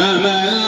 فمن